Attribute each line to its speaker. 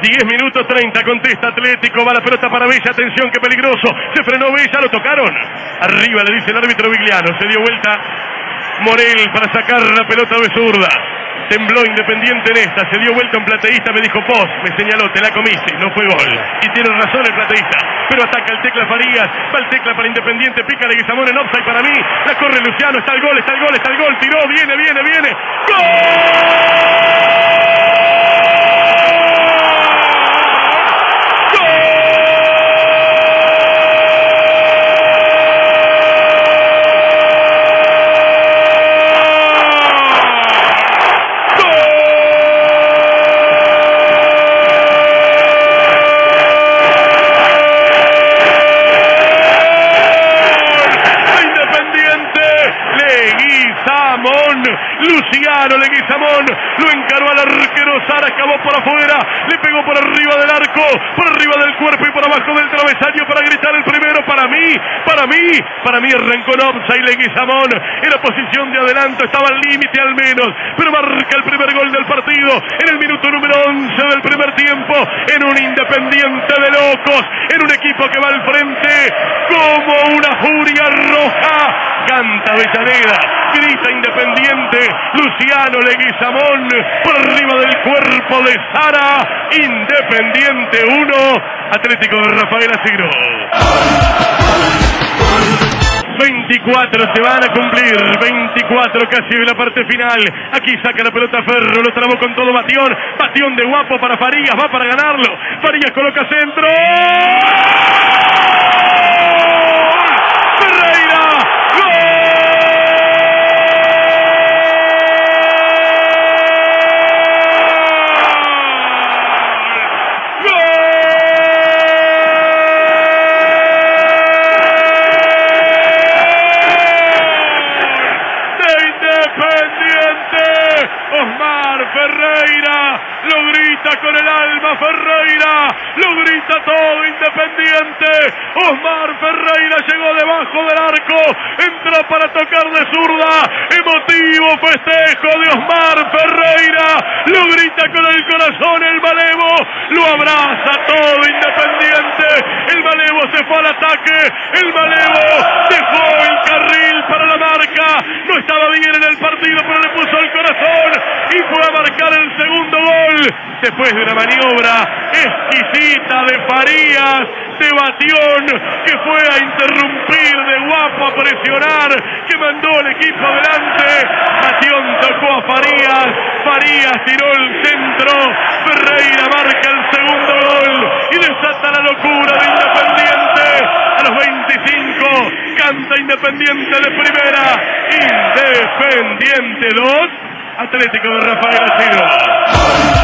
Speaker 1: 10 minutos 30, contesta Atlético, va la pelota para Bella, atención, qué peligroso, se frenó Bella, lo tocaron, arriba le dice el árbitro Vigliano, se dio vuelta Morel para sacar la pelota de zurda, tembló Independiente en esta, se dio vuelta un plateísta, me dijo Pos, me señaló, te la comiste, no fue gol, y tiene razón el plateísta, pero ataca el tecla Farías, va el tecla para Independiente, pica de Guizamón en offside para mí, la corre Luciano, está el gol, está el gol, está el gol, tiró, viene, viene, viene, ¡Gol! Luciano Leguizamón lo encaró al arquero Sara, acabó por afuera, le pegó por arriba del arco, por arriba del cuerpo y por abajo del travesaño para gritar el primero. Para mí, para mí, para mí arrancó y Leguizamón. En la posición de adelanto, estaba al límite al menos, pero marca el primer gol del partido en el minuto número 11 del primer tiempo, en un independiente de locos, en un equipo que va al frente como una furia roja, canta Betaneda Independiente, Luciano Leguizamón por arriba del cuerpo de Sara, Independiente 1, Atlético de Rafael Asigro. 24 se van a cumplir, 24 casi en la parte final. Aquí saca la pelota Ferro, lo trabó con todo Batión, Batión de guapo para Farías, va para ganarlo. Farías coloca centro. Ferreira, lo grita con el alma Ferreira, lo grita todo Independiente. Osmar Ferreira llegó debajo del arco, entró para tocar de zurda, emotivo festejo de Osmar Ferreira, lo grita con el corazón el Malevo, lo abraza todo Independiente, el Malevo se fue al ataque, el Malevo no estaba bien en el partido, pero le puso el corazón y fue a marcar el segundo gol después de una maniobra exquisita de Farías, de Batión, que fue a interrumpir de guapo a presionar, que mandó el equipo adelante. Batión tocó a Farías, Farías tiró el centro, Ferreira marca el segundo gol y desata la locura de Independiente. A los 25 canta Independiente de primera, Independiente 2. Atlético de Rafael Asilo.